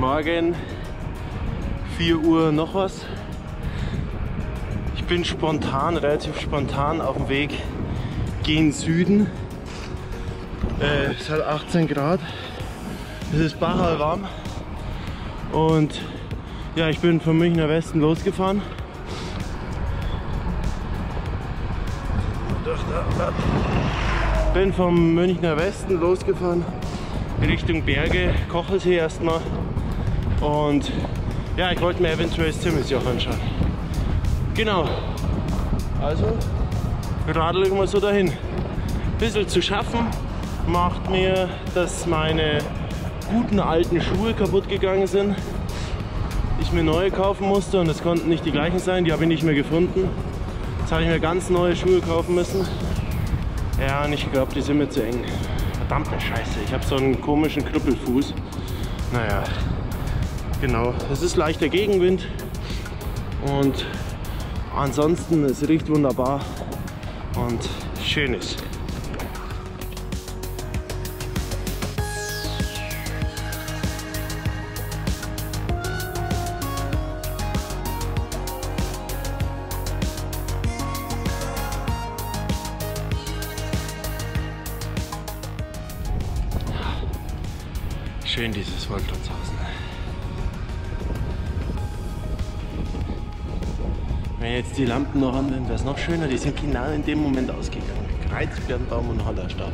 Morgen. 4 Uhr noch was. Ich bin spontan, relativ spontan auf dem Weg gen Süden. Äh, es hat 18 Grad. Es ist bachal warm. Und ja, ich bin vom Münchner Westen losgefahren. Bin vom Münchner Westen losgefahren Richtung Berge, Kochelsee erstmal. Und ja, ich wollte mir eventuell das Zimmersjoch anschauen. Genau. Also radel ich mal so dahin. Ein bisschen zu schaffen macht mir, dass meine guten alten Schuhe kaputt gegangen sind. Ich mir neue kaufen musste und es konnten nicht die gleichen sein, die habe ich nicht mehr gefunden. Jetzt habe ich mir ganz neue Schuhe kaufen müssen. Ja, und ich glaube, die sind mir zu eng. Verdammte Scheiße, ich habe so einen komischen Krüppelfuß. Naja, genau. Es ist leichter Gegenwind und ansonsten, es riecht wunderbar und schön ist. Lampen noch an wäre es noch schöner. Die sind genau in dem Moment ausgegangen. Kreuzbirnbaum und Hallerstab.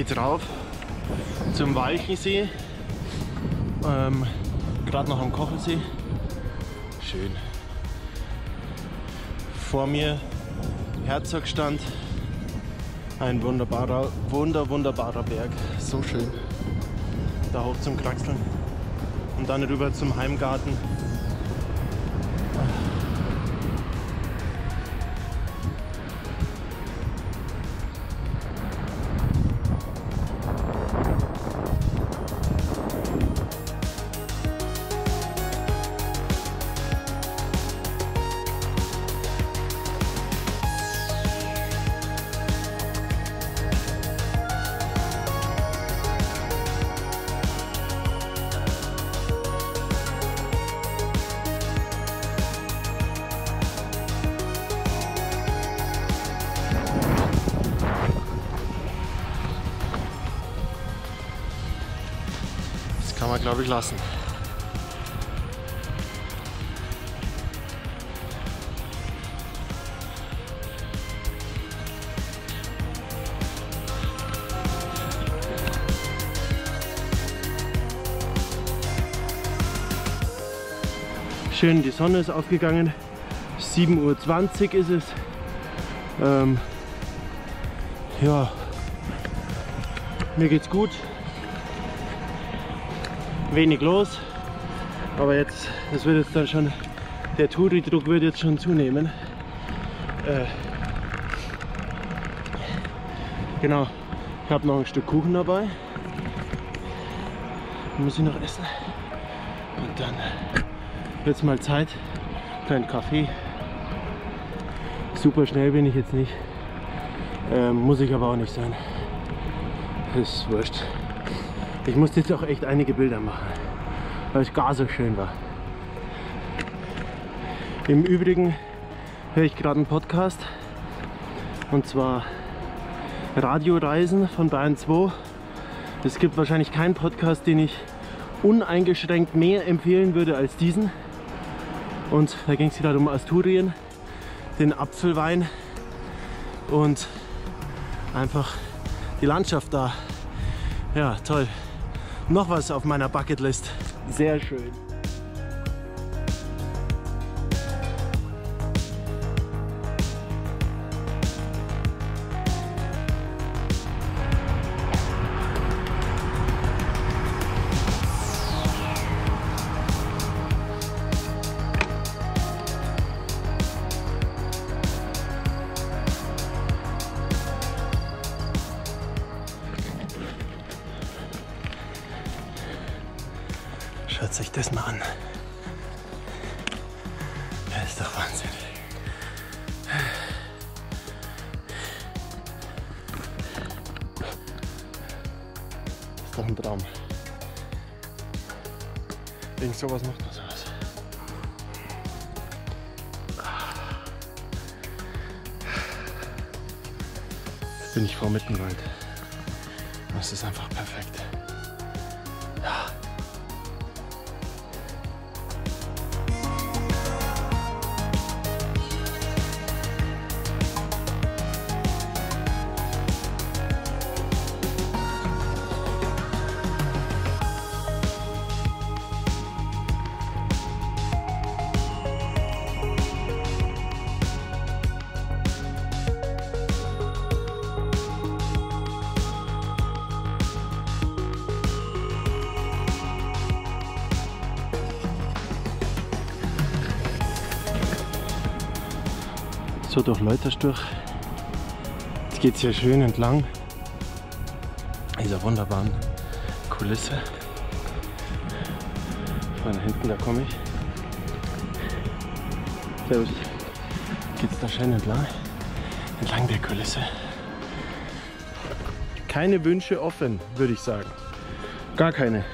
Geht's rauf zum Walchensee. Ähm, Gerade noch am Kochelsee. Schön. Vor mir Herzogstand. Ein wunderbarer, wunder, wunderbarer Berg. So schön. Da hoch zum Kraxeln. Und dann rüber zum Heimgarten. Glaube ich lassen. Schön, die Sonne ist aufgegangen. 7.20 Uhr ist es. Ähm, ja, mir geht's gut wenig los. Aber jetzt, es wird jetzt dann schon, der Touri-Druck wird jetzt schon zunehmen. Äh, genau, ich habe noch ein Stück Kuchen dabei. Muss ich noch essen. Und dann wird es mal Zeit für einen Kaffee. Super schnell bin ich jetzt nicht. Ähm, muss ich aber auch nicht sein. Das ist wurscht. Ich musste jetzt auch echt einige Bilder machen, weil es gar so schön war. Im Übrigen höre ich gerade einen Podcast und zwar Radioreisen von Bayern 2. Es gibt wahrscheinlich keinen Podcast, den ich uneingeschränkt mehr empfehlen würde als diesen. Und da ging es gerade um Asturien, den Apfelwein und einfach die Landschaft da. Ja, toll. Noch was auf meiner Bucketlist. Sehr schön. Doch ein Traum. Wegen sowas macht man sowas. Jetzt bin ich vor Mittenwald. Das ist einfach perfekt. So durch Leuters durch. Jetzt geht es hier schön entlang dieser wunderbaren Kulisse. Von hinten, da komme ich. Servus. Geht es da schön entlang, entlang der Kulisse. Keine Wünsche offen, würde ich sagen. Gar keine.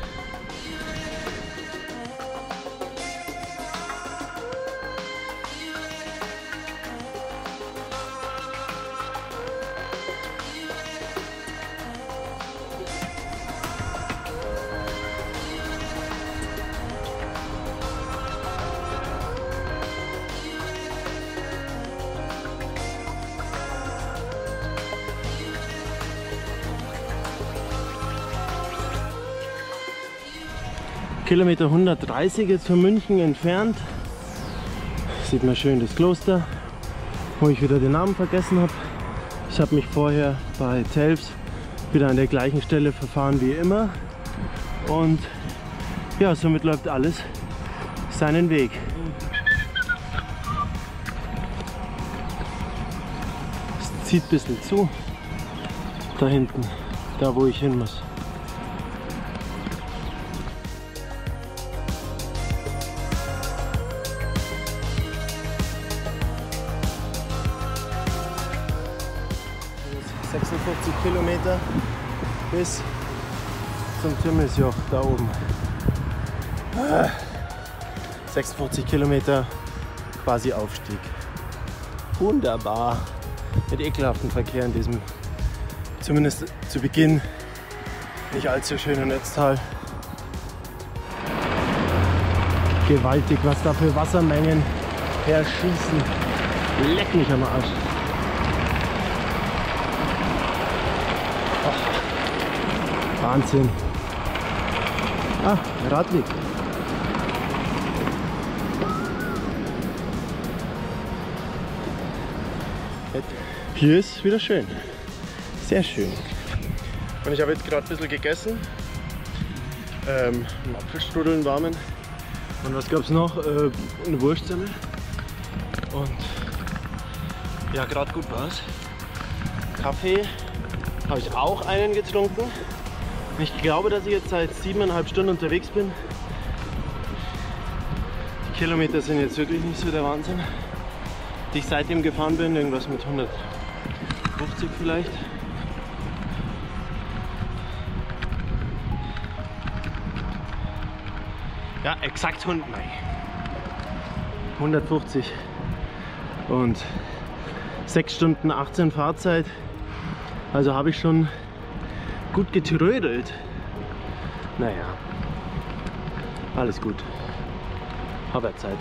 Kilometer 130 jetzt von München entfernt. Sieht man schön das Kloster, wo ich wieder den Namen vergessen habe. Ich habe mich vorher bei Telfs wieder an der gleichen Stelle verfahren wie immer. Und ja, somit läuft alles seinen Weg. Es zieht ein bisschen zu. Da hinten, da wo ich hin muss. Zum Timmelsjoch da oben. 46 Kilometer quasi Aufstieg. Wunderbar. Mit ekelhaftem Verkehr in diesem, zumindest zu Beginn, nicht allzu schönen Netztal. Gewaltig, was da für Wassermengen herschießen. Leck mich am Arsch. Wahnsinn. Ah, Radweg. Hier ist wieder schön. Sehr schön. Und ich habe jetzt gerade ein bisschen gegessen. Ähm, einen Apfelstrudel, einen warmen. Und was gab es noch? Äh, eine Wurstsemmel. Und ja, gerade gut war's. Kaffee habe ich auch einen getrunken. Ich glaube, dass ich jetzt seit siebeneinhalb Stunden unterwegs bin. Kilometer sind jetzt wirklich nicht so der Wahnsinn. Die ich seitdem gefahren bin, irgendwas mit 150 vielleicht. Ja, exakt 100, 150 und 6 Stunden 18 Fahrzeit. Also habe ich schon gut getrödelt. Naja, alles gut. Habe Zeit.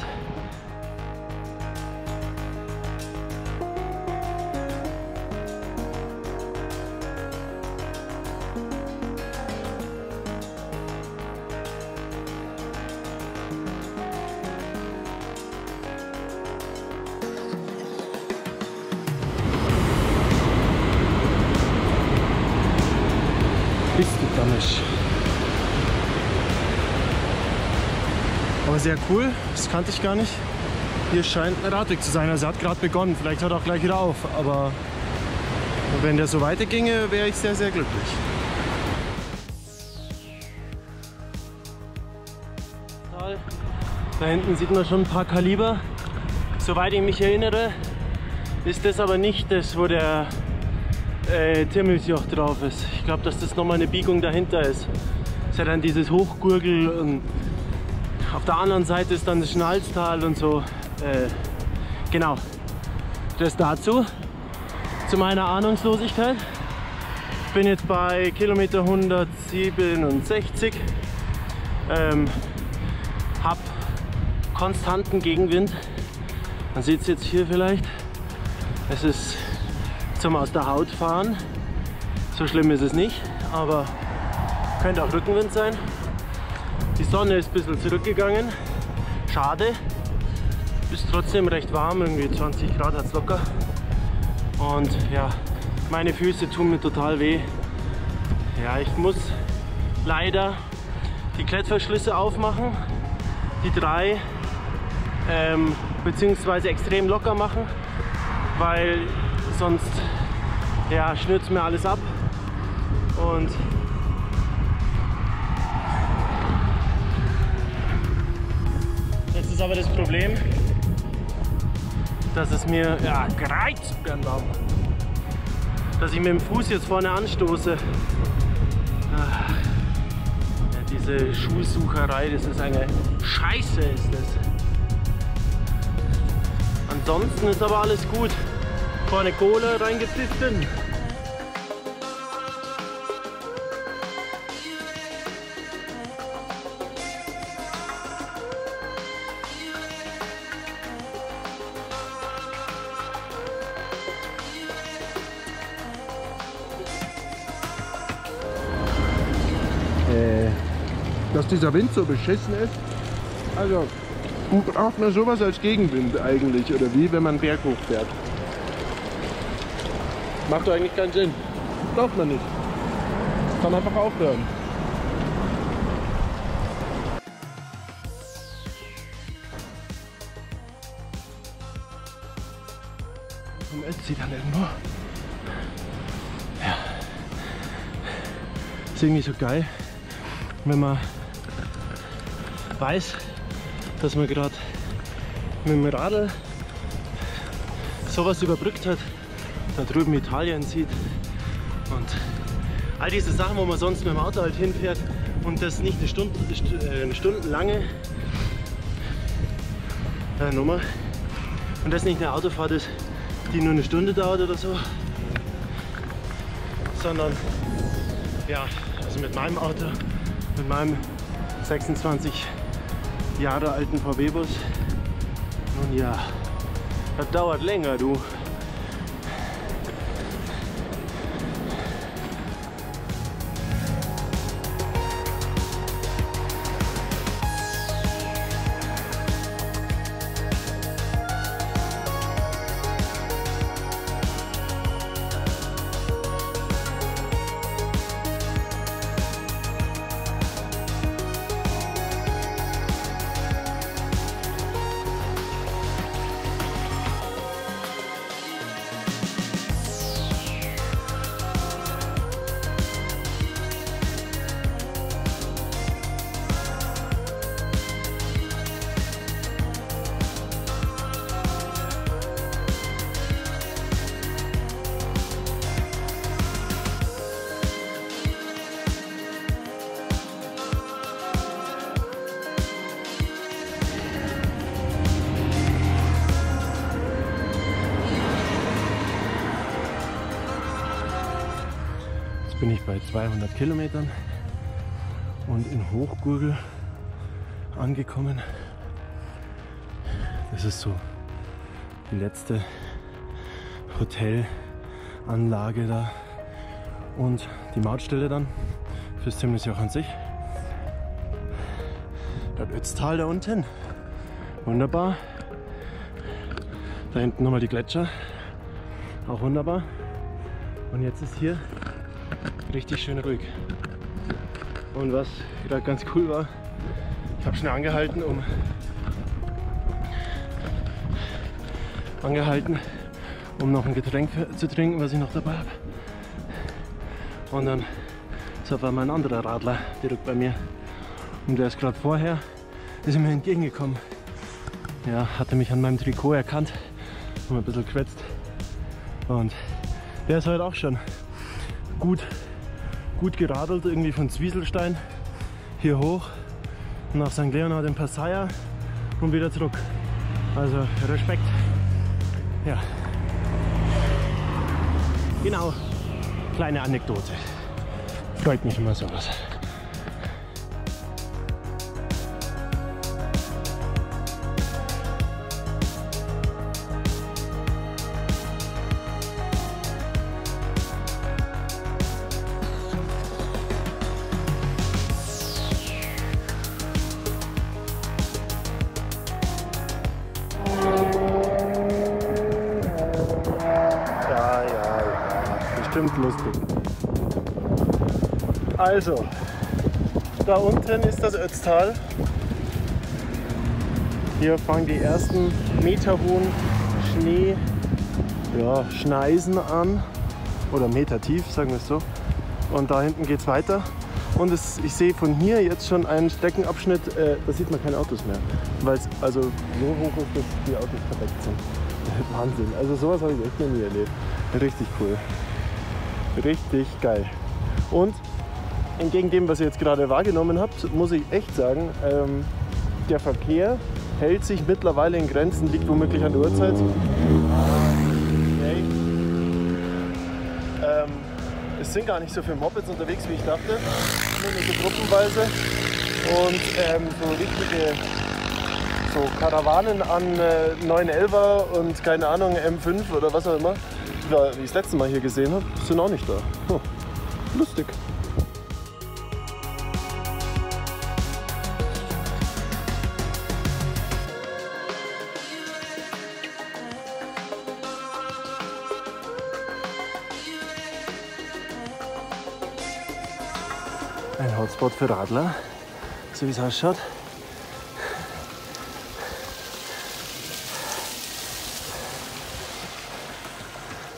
Du Damisch. Aber sehr cool, das kannte ich gar nicht. Hier scheint ein Radweg zu sein, also hat gerade begonnen. Vielleicht hört er auch gleich wieder auf, aber wenn der so weiterginge, wäre ich sehr, sehr glücklich. Da hinten sieht man schon ein paar Kaliber. Soweit ich mich erinnere, ist das aber nicht das, wo der äh, Timmelsjoch drauf ist. Ich glaube, dass das nochmal eine Biegung dahinter ist. Ist ja dann dieses Hochgurgel und auf der anderen Seite ist dann das Schnalztal und so. Äh, genau, das dazu, zu meiner Ahnungslosigkeit. Ich bin jetzt bei Kilometer 167, ähm, hab konstanten Gegenwind. Man sieht es jetzt hier vielleicht. Es ist zum aus der Haut fahren. So schlimm ist es nicht, aber könnte auch Rückenwind sein. Die Sonne ist ein bisschen zurückgegangen. Schade. Ist trotzdem recht warm, irgendwie 20 Grad hat es locker. Und ja, meine Füße tun mir total weh. Ja, ich muss leider die Klettverschlüsse aufmachen. Die drei ähm, beziehungsweise extrem locker machen, weil sonst ja, schnürzt mir alles ab. Und jetzt ist aber das Problem, dass es mir ja, gereizt dass ich mit dem Fuß jetzt vorne anstoße. Ja, diese Schuhsucherei, das ist eine Scheiße ist das. Ansonsten ist aber alles gut. Vorne Kohle reingepfiffen. Dieser Wind so beschissen ist. Also braucht man sowas als Gegenwind eigentlich, oder wie, wenn man Berg hochfährt. Macht eigentlich keinen Sinn. Braucht man nicht. Kann einfach aufhören. Vom Ötzi dann irgendwo. Ja. Ist irgendwie so geil, wenn man weiß, dass man gerade mit dem Radl sowas überbrückt hat, da drüben Italien sieht und all diese Sachen, wo man sonst mit dem Auto halt hinfährt und das nicht eine, Stunde, eine stundenlange äh, Nummer und das nicht eine Autofahrt ist, die nur eine Stunde dauert oder so, sondern ja, also mit meinem Auto, mit meinem 26 Jahre alten VW-Bus. Nun ja, das dauert länger, du. Bin ich bei 200 Kilometern und in Hochgurgel angekommen. Das ist so die letzte Hotelanlage da und die Mautstelle dann fürs Zimnisjoch an sich. Das Ötztal da unten. Wunderbar. Da hinten nochmal die Gletscher. Auch wunderbar. Und jetzt ist hier richtig schön ruhig. Und was gerade ganz cool war, ich habe schnell angehalten, um angehalten, um noch ein Getränk zu trinken, was ich noch dabei habe. Und dann ist auf einmal ein anderer Radler direkt bei mir. Und der ist gerade vorher, ist mir entgegengekommen. Ja, hatte mich an meinem Trikot erkannt und ein bisschen quetzt. Und der ist heute auch schon gut, gut geradelt, irgendwie von Zwieselstein hier hoch nach St. Leonhard in Passaya und wieder zurück. Also Respekt. Ja. Genau. Kleine Anekdote. Freut mich immer sowas. Bestimmt lustig. Also, da unten ist das Ötztal. Hier fangen die ersten meterhohen Schnee, ja, Schneisen an. Oder Meter tief, sagen wir es so. Und da hinten geht es weiter. Und es, ich sehe von hier jetzt schon einen Streckenabschnitt, äh, da sieht man keine Autos mehr. Weil es also so hoch ist, dass die Autos verdeckt sind. Wahnsinn. Also sowas habe ich echt noch nie erlebt. Richtig cool. Richtig geil. Und entgegen dem, was ihr jetzt gerade wahrgenommen habt, muss ich echt sagen, ähm, der Verkehr hält sich mittlerweile in Grenzen, liegt womöglich an der Uhrzeit. Okay. Ähm, es sind gar nicht so viele Mopeds unterwegs, wie ich dachte. Nur so gruppenweise. Und ähm, so richtige so Karawanen an äh, 911er und keine Ahnung, M5 oder was auch immer, wie ich das letzte Mal hier gesehen habe, sind auch nicht da. Hm. Lustig. Ein Hotspot für Radler, so wie es ausschaut.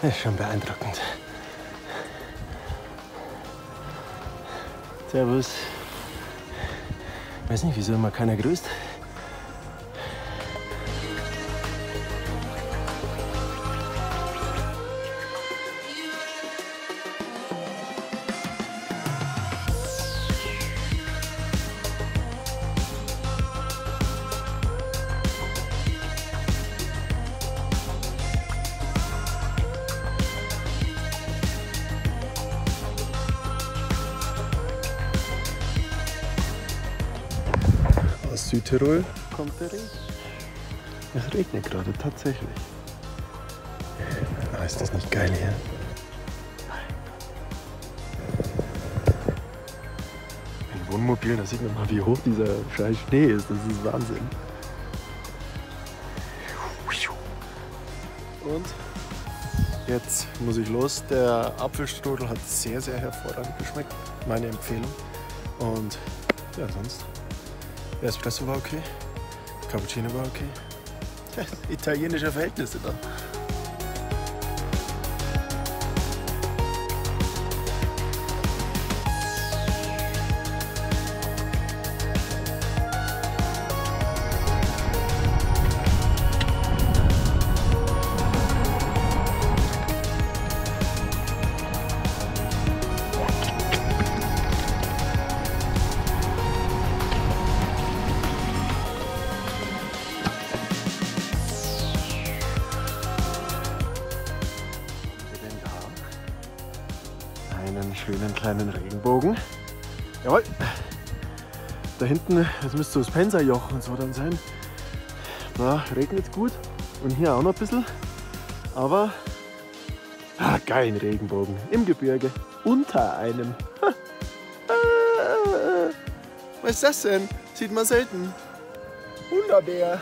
Das ist schon beeindruckend. Servus. Ich weiß nicht, wieso immer keiner grüßt. Südtirol kommt der Regen. Es regnet gerade tatsächlich. Ah, ist das nicht geil hier? Ein Wohnmobil, da sieht man mal, wie hoch dieser scheiß Schnee ist. Das ist Wahnsinn. Und jetzt muss ich los. Der Apfelstrudel hat sehr, sehr hervorragend geschmeckt. Meine Empfehlung. Und ja, sonst. Espresso war okay. Cappuccino war okay. Italienische Verhältnisse da. Hinten, das müsste so das Penserjoch und so dann sein. Da regnet gut. Und hier auch noch ein bisschen. Aber ah, geil, ein Regenbogen im Gebirge. Unter einem. Was ist das denn? Sieht man selten. Wunderbär.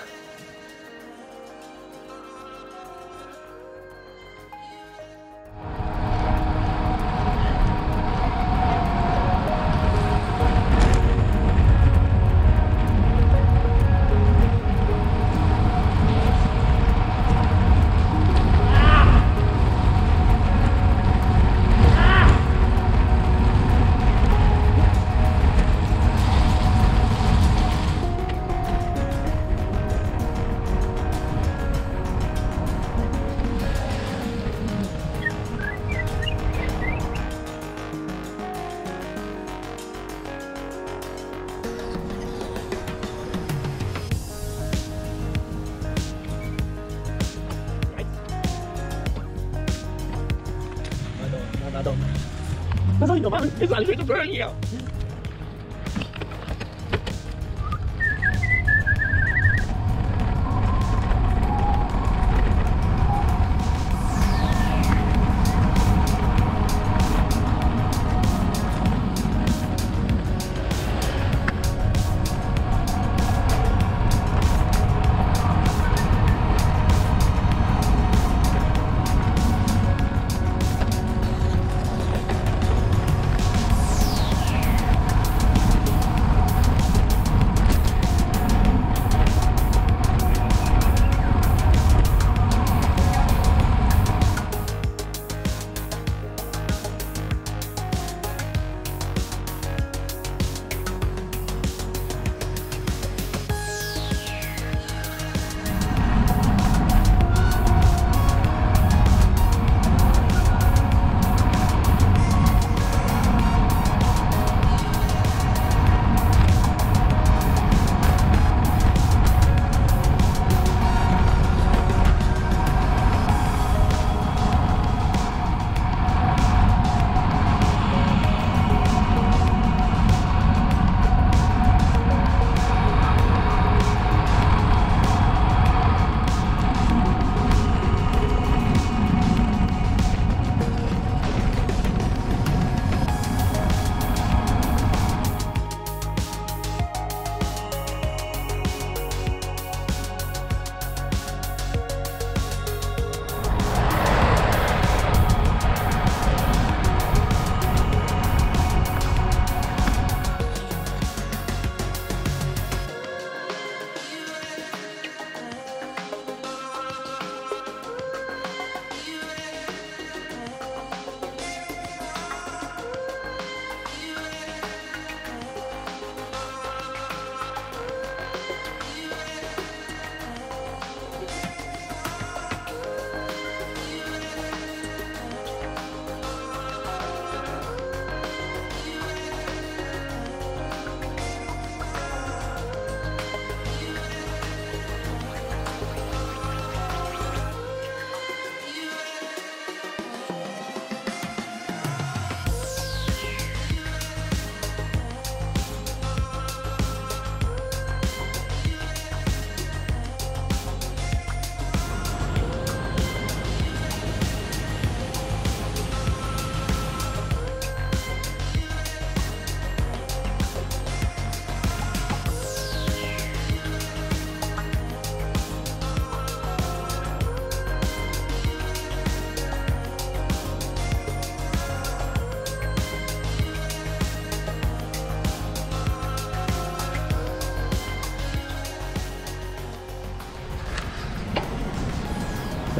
Was soll ich noch machen? Ist alles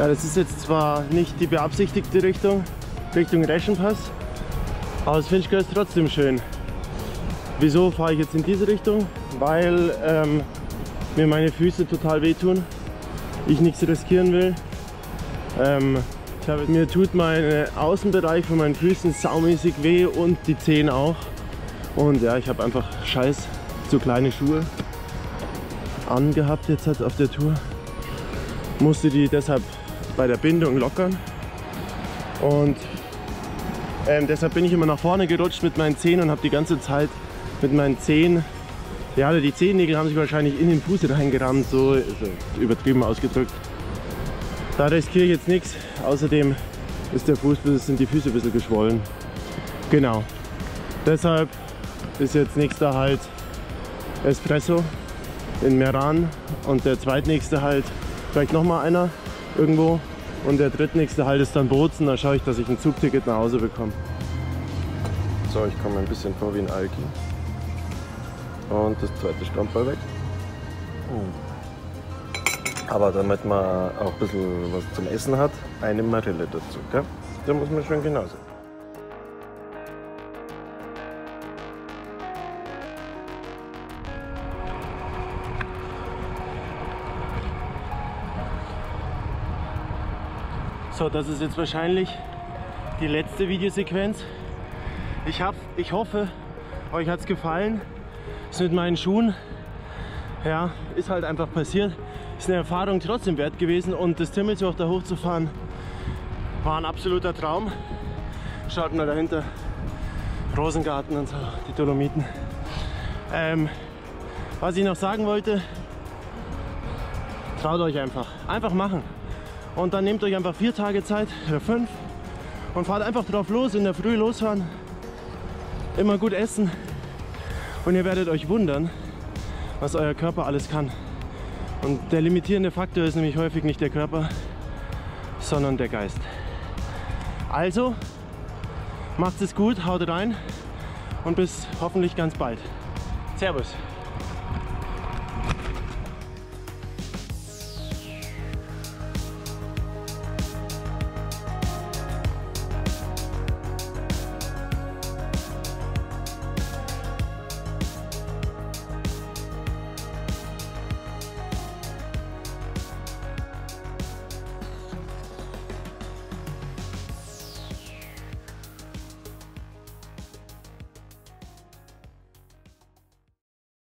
Das ist jetzt zwar nicht die beabsichtigte Richtung, Richtung Reschenpass, aber das finde ich trotzdem schön. Wieso fahre ich jetzt in diese Richtung? Weil ähm, mir meine Füße total wehtun, ich nichts riskieren will. Ähm, hab, mir tut mein Außenbereich von meinen Füßen saumäßig weh und die Zehen auch. Und ja, ich habe einfach scheiß zu kleine Schuhe angehabt jetzt halt auf der Tour. Musste die deshalb bei der Bindung lockern. Und Ähm, deshalb bin ich immer nach vorne gerutscht mit meinen Zehen und habe die ganze Zeit mit meinen Zehen, ja, die Zehennägel haben sich wahrscheinlich in den Fuß reingerammt, so also übertrieben ausgedrückt. Da riskiere ich jetzt nichts. Außerdem ist der Fuß, sind die Füße ein bisschen geschwollen. Genau. Deshalb ist jetzt nächster halt Espresso in Meran und der zweitnächste halt vielleicht nochmal einer irgendwo und der drittnächste halt ist dann Bozen. Da schaue ich, dass ich ein Zugticket nach Hause bekomme. So, ich komme ein bisschen vor wie ein Alki. Und das zweite Standball weg. Aber damit man auch ein bisschen was zum Essen hat, eine Marille dazu. Gell? Da muss man schon genauso. So, das ist jetzt wahrscheinlich die letzte Videosequenz. Ich, hab, ich hoffe, euch hat es gefallen. Das mit meinen Schuhen, ja, ist halt einfach passiert. Ist eine Erfahrung trotzdem wert gewesen und das Timmelsjoch da hochzufahren war ein absoluter Traum. Schaut mal dahinter, Rosengarten und so, die Dolomiten. Ähm, was ich noch sagen wollte, traut euch einfach. Einfach machen. Und dann nehmt euch einfach vier Tage Zeit oder fünf und fahrt einfach drauf los, in der Früh losfahren. Immer gut essen und ihr werdet euch wundern, was euer Körper alles kann. Und der limitierende Faktor ist nämlich häufig nicht der Körper, sondern der Geist. Also, macht es gut, haut rein und bis hoffentlich ganz bald. Servus.